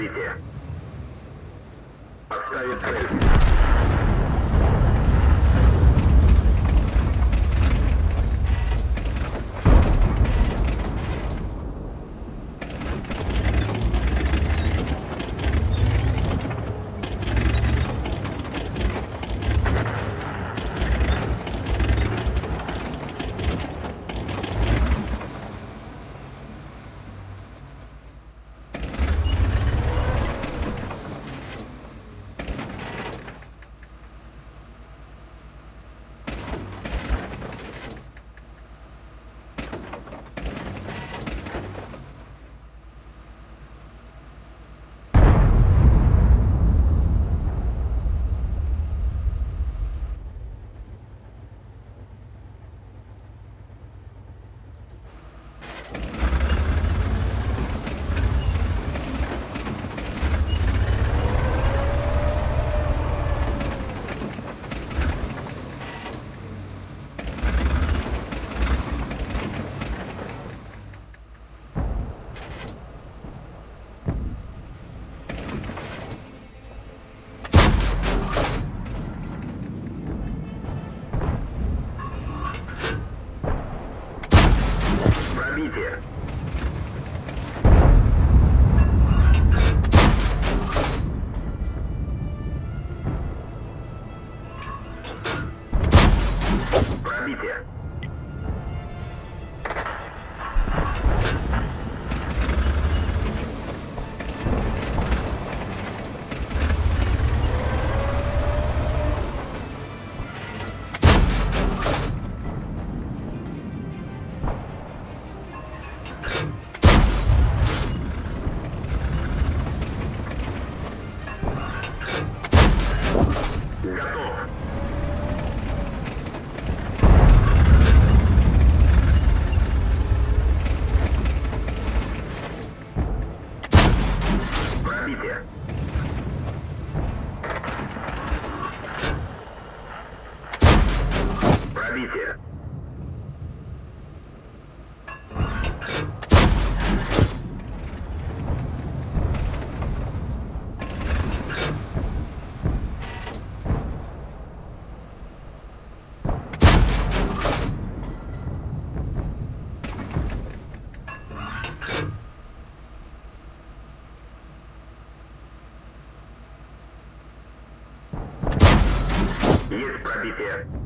развития. Поставить цель. Есть пробитие.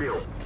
O'Neill.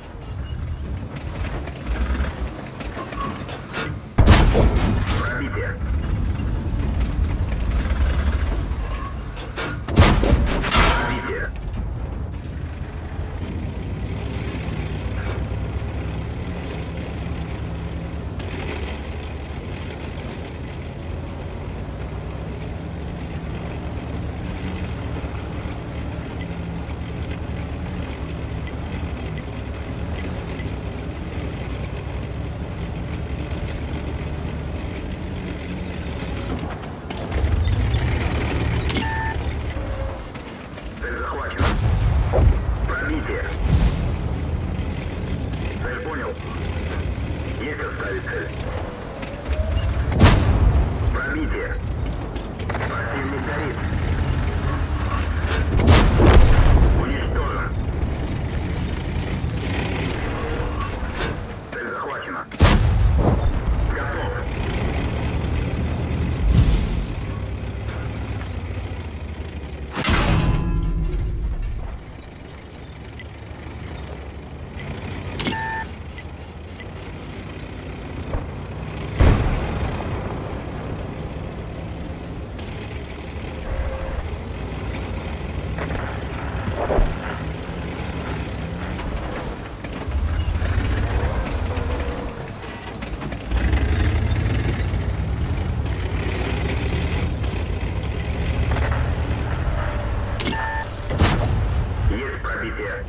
готовится. Бомбите. Спортивный горит. Пробитие.